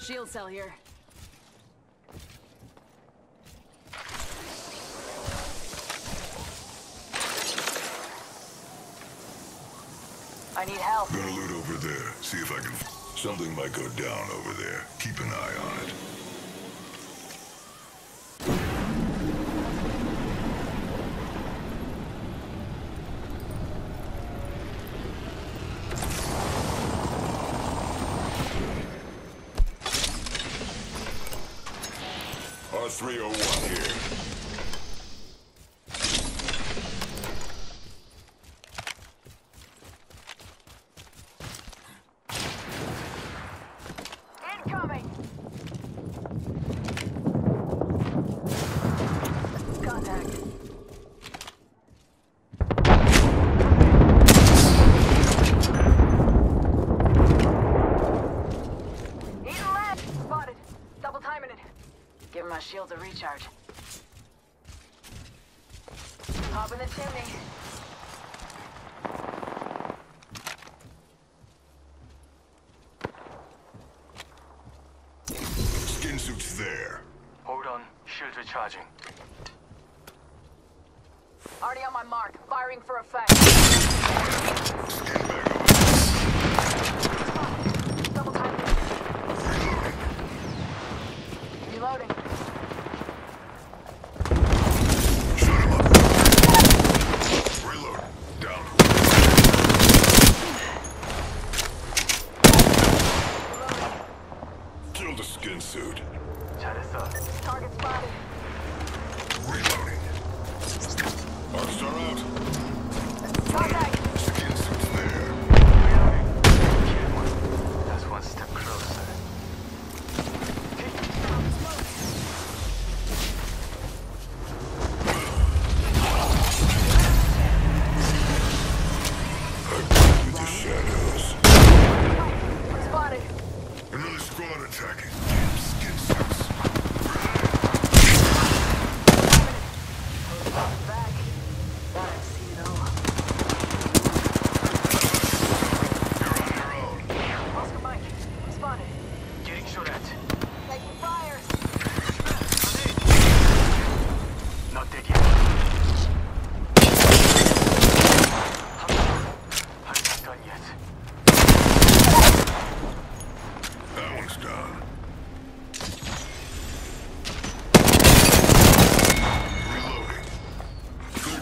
Shield cell here. I need help. Gonna loot over there. See if I can. Something might go down over there. Keep an eye on it. R301 here. Incoming! Contact. Eating lead! Spotted. Double timing it. Give my shields a recharge. Hop in the chimney. Skin suit's there. Hold on. Shield recharging. Already on my mark. Firing for effect. Arcstar out. Contact! Skin there. Kill. That's one step closer. I've been with the shadows. Spotted. Another squad attacking.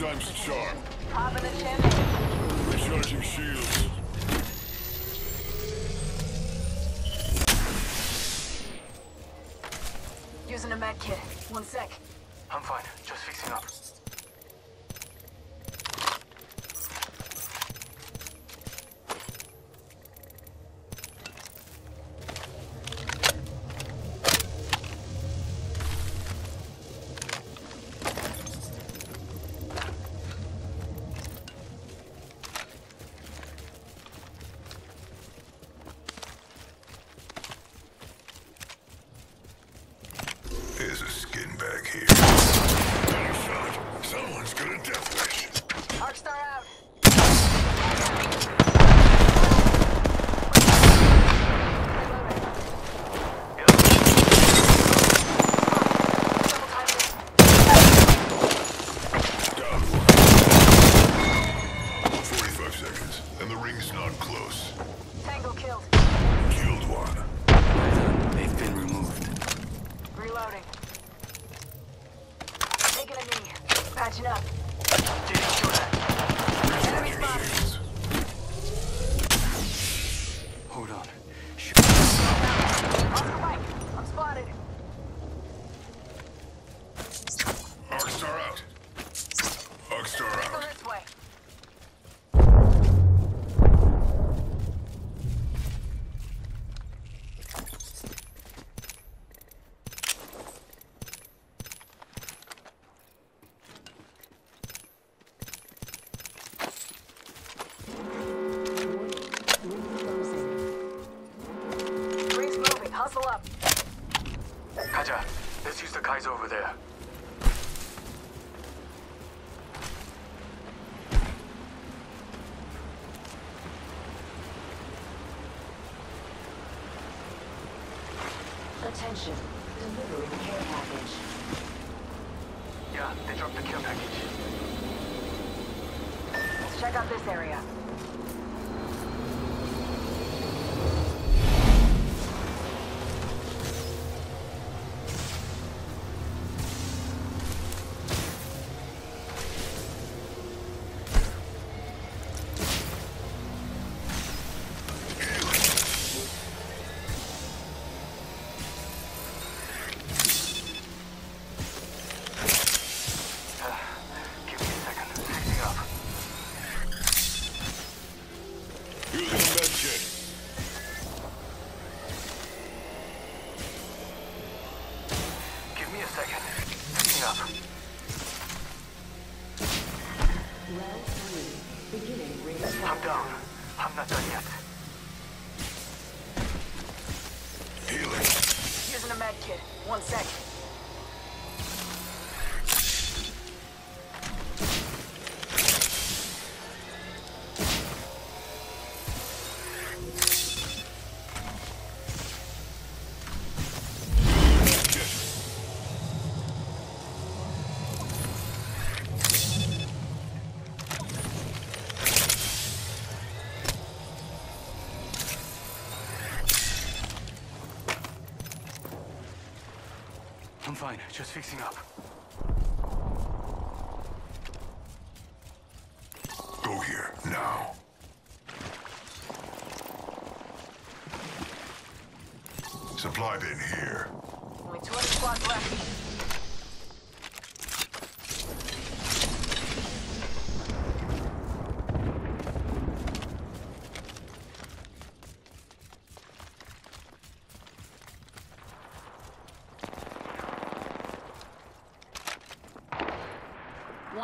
Time's the charm. Hop in the chimney. Recharging shields. Using a med kit. One sec. Patching up. Enemy spotted. Let's use the guys over there. Attention. Delivering care package. Yeah, they dropped the care package. Let's check out this area. Using a med kit. Give me a second. Fine. Just fixing up. Go here, now. Supply bin here. Only 20 squads left.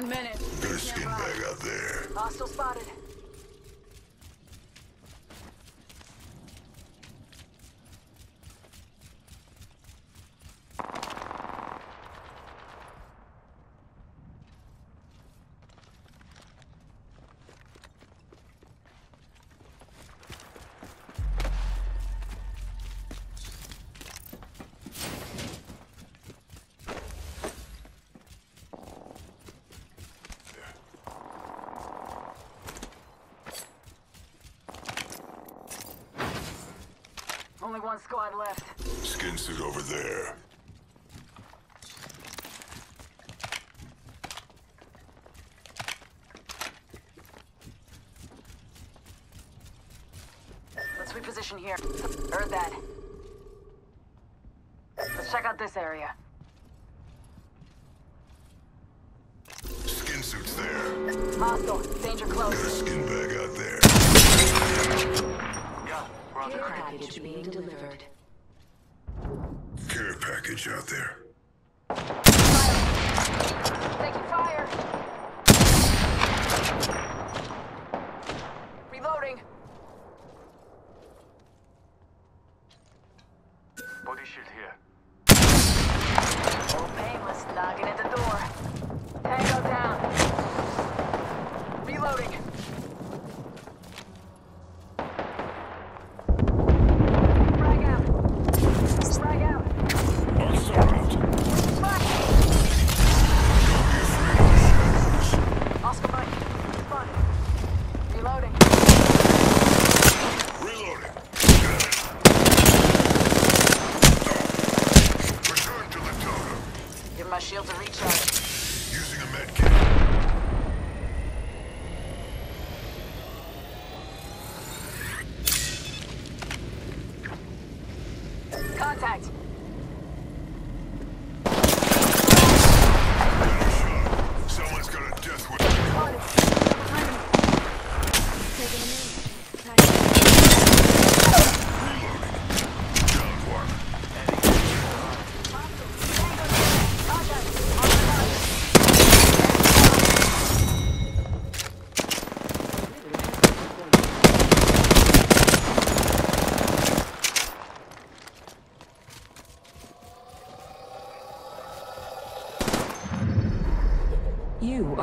One minute. A skin bag out there. Hostile spotted. Only one squad left. Skin suit over there. Let's reposition here. Heard that. Let's check out this area. Skin suit's there. Hostile. Danger Got a close. skin bag Care crate. package being delivered. Care package out there. Taking fire. Reloading. Body shield here. Old painless knocking at the door. Tango down. Reloading. Frag out. Frag out. Monster out. Frag. Oscar Mike. Spotted. Reloading. Reloading. Got it. Return to the totem. Give my shields a recharge. Using a med kit. Contact. Someone's got a death wish. Spotted. Reloading. Down one. Contact. On the mark. You